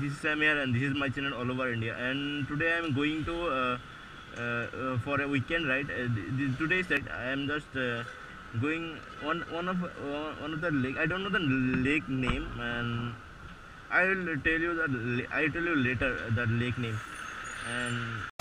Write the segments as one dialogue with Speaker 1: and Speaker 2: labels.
Speaker 1: This is Sam here and this is my channel all over India and today I am going to uh, uh, uh, for a weekend ride. Uh, today is that I am just uh, going one one of uh, one of the lake. I don't know the lake name and I will tell you the I tell you later the lake name and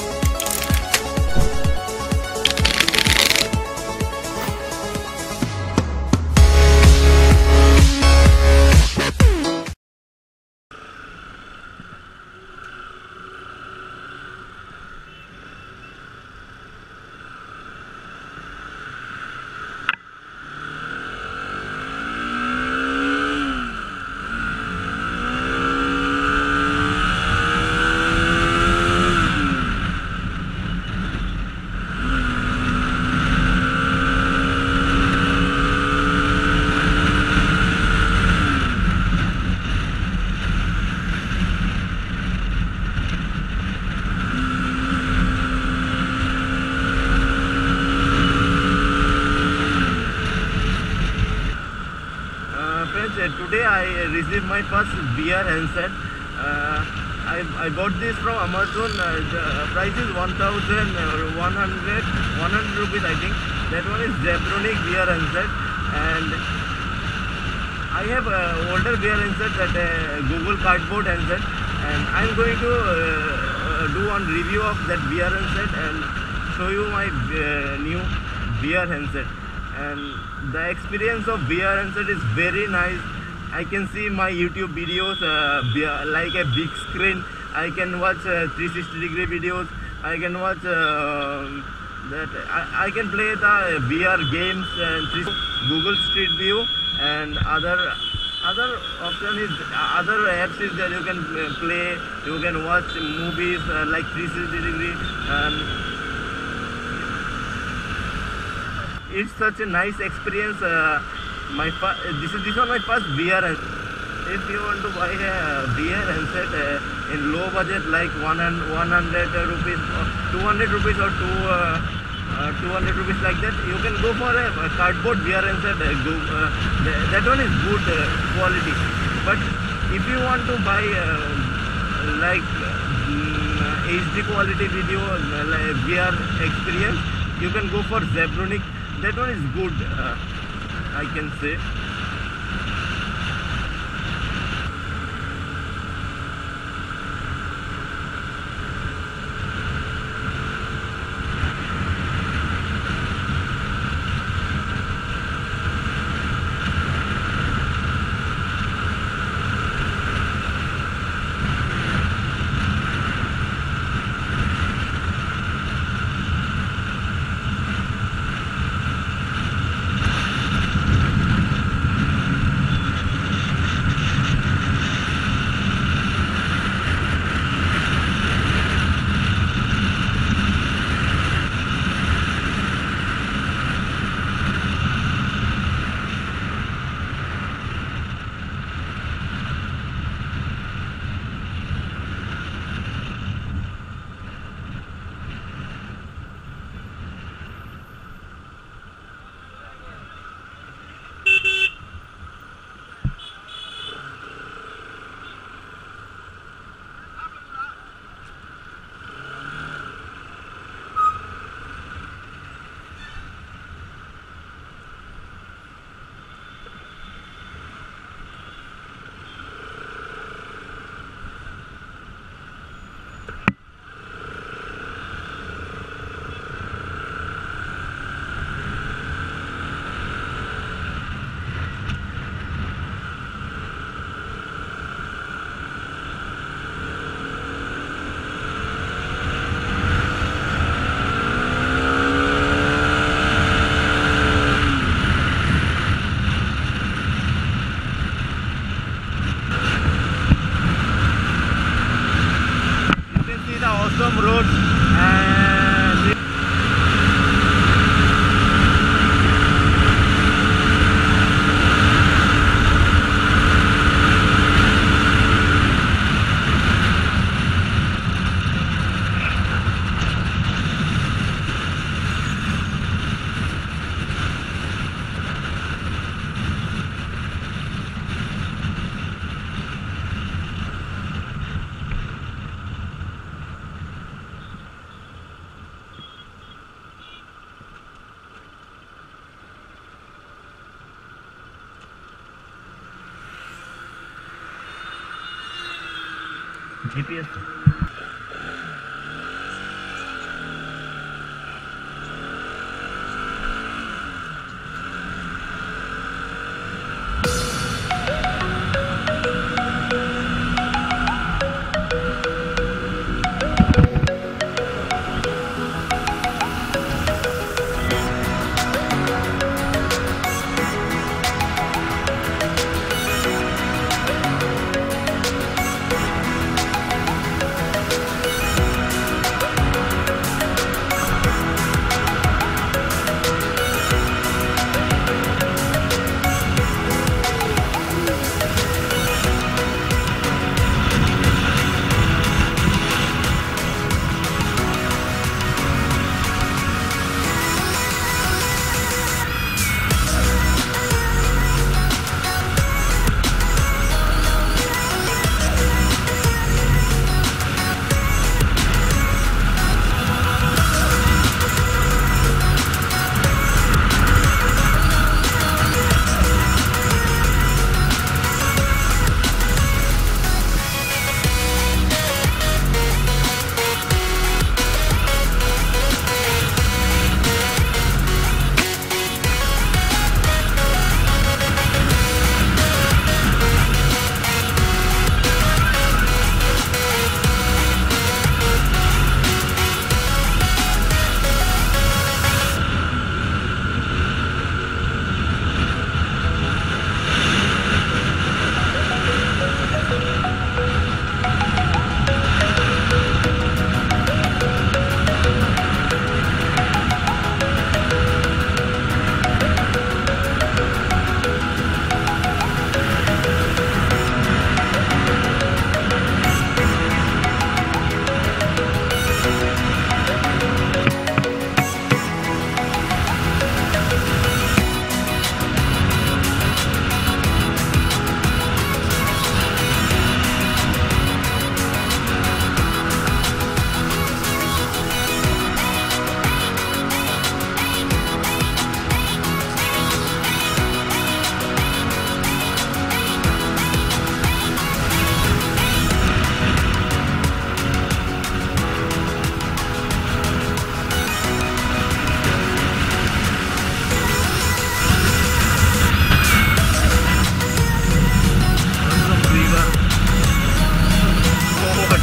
Speaker 1: VR handset. Uh, I, I bought this from Amazon. Uh, the price is 1100 uh, 100 100 rupees I think. That one is Zebronic VR handset and I have uh, older VR handset that uh, Google Cardboard handset and I'm going to uh, uh, do one review of that VR handset and show you my uh, new VR handset and the experience of VR handset is very nice I can see my YouTube videos uh, like a big screen. I can watch uh, 360 degree videos. I can watch uh, that I, I can play the VR games and Google Street View and other other option is other apps is that you can play. You can watch movies like 360 degree and it's such a nice experience uh, my this is this was my first VR if you want to buy a VR handset uh, in low budget like 100, 100 rupees or 200 rupees or two, uh, uh, 200 rupees like that you can go for a, a cardboard VR handset uh, go, uh, th- that one is good uh, quality. But if you want to buy like mm, HD quality video like VR experience you can go for Zebronic. That one is good I can say GPS.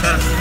Speaker 1: Water.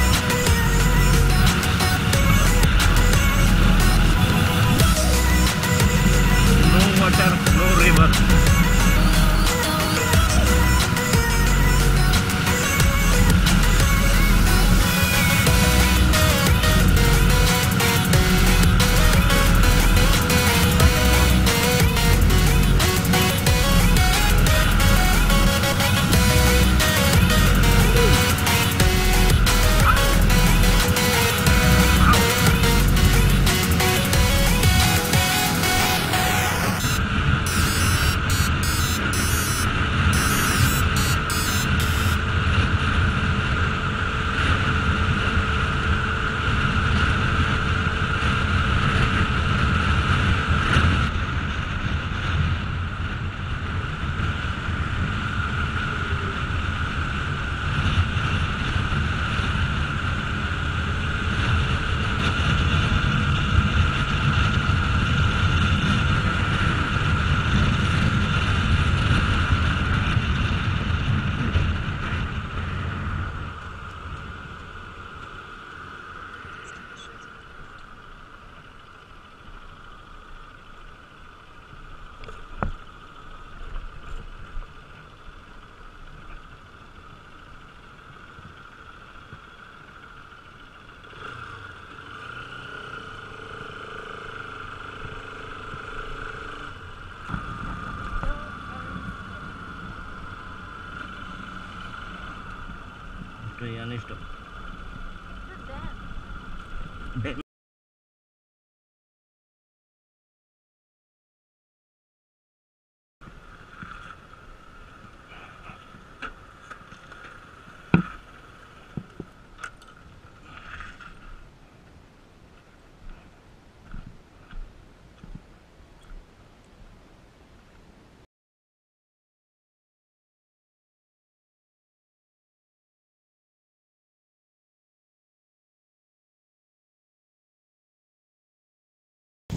Speaker 1: の
Speaker 2: 人。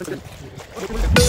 Speaker 2: Gracias.